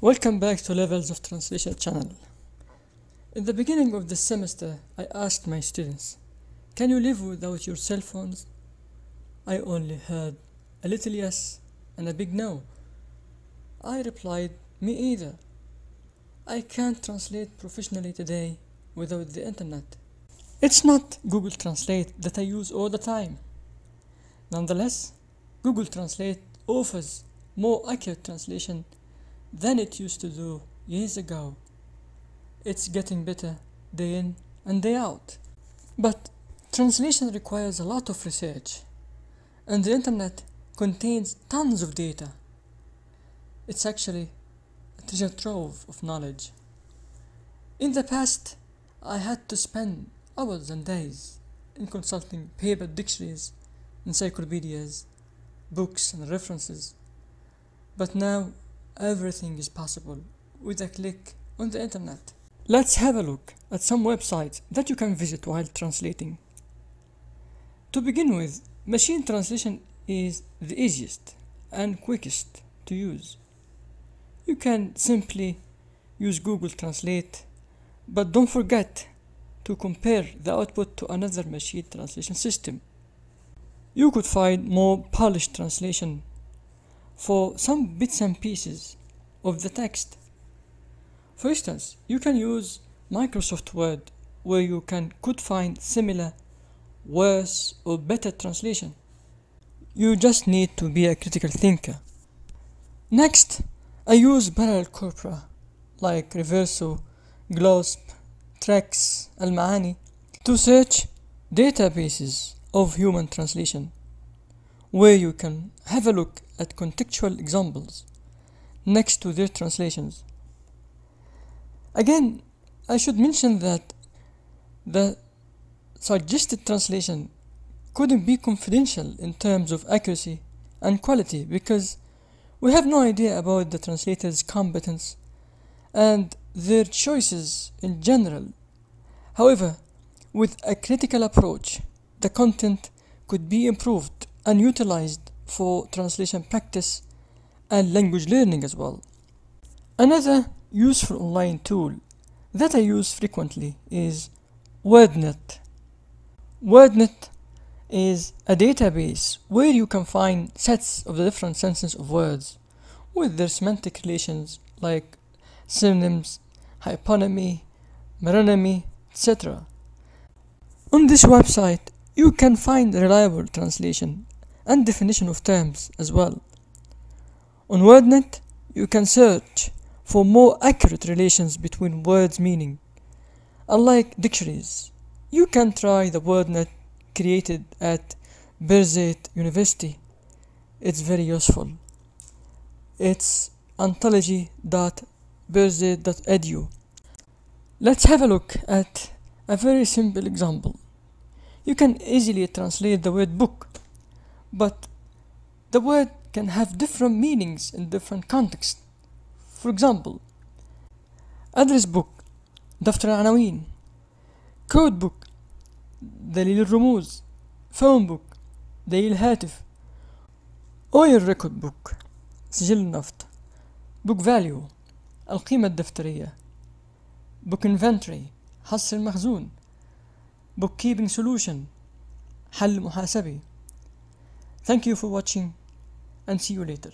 Welcome back to Levels of Translation channel. In the beginning of the semester, I asked my students, Can you live without your cell phones? I only heard a little yes and a big no. I replied, Me either. I can't translate professionally today without the internet. It's not Google Translate that I use all the time. Nonetheless, Google Translate offers more accurate translation than it used to do years ago. It's getting better day in and day out. But translation requires a lot of research, and the internet contains tons of data. It's actually a treasure trove of knowledge. In the past, I had to spend hours and days in consulting paper dictionaries, encyclopedias, books, and references. But now everything is possible with a click on the internet. Let's have a look at some websites that you can visit while translating. To begin with, machine translation is the easiest and quickest to use. You can simply use Google Translate, but don't forget to compare the output to another machine translation system. You could find more polished translation for some bits and pieces of the text. For instance, you can use Microsoft Word where you can could find similar, worse or better translation. You just need to be a critical thinker. Next, I use parallel corpora like Reverso, Glosbe, Trex, Almaany to search databases of human translation where you can have a look at contextual examples next to their translations. Again, I should mention that the suggested translation couldn't be confidential in terms of accuracy and quality because we have no idea about the translator's competence and their choices in general. However, with a critical approach, the content could be improved and utilized for translation practice and language learning as well. Another useful online tool that I use frequently is WordNet. WordNet is a database where you can find sets of the different senses of words with their semantic relations like synonyms, hyponymy, meronymy, etc. On this website, you can find reliable translation and definition of terms as well. On WordNet, you can search for more accurate relations between words' meaning. Unlike dictionaries, you can try the WordNet created at Birzeit University. It's very useful. It's ontology.birzeit.edu. Let's have a look at a very simple example. You can easily translate the word book, but the word can have different meanings in different contexts. For example, address book دفتر العناوين code book دليل الرموز phone book دليل الهاتف oil record book سجل النفط book value القيمة الدفترية book inventory حصر المخزون bookkeeping solution حل محاسبي Thank you for watching and see you later.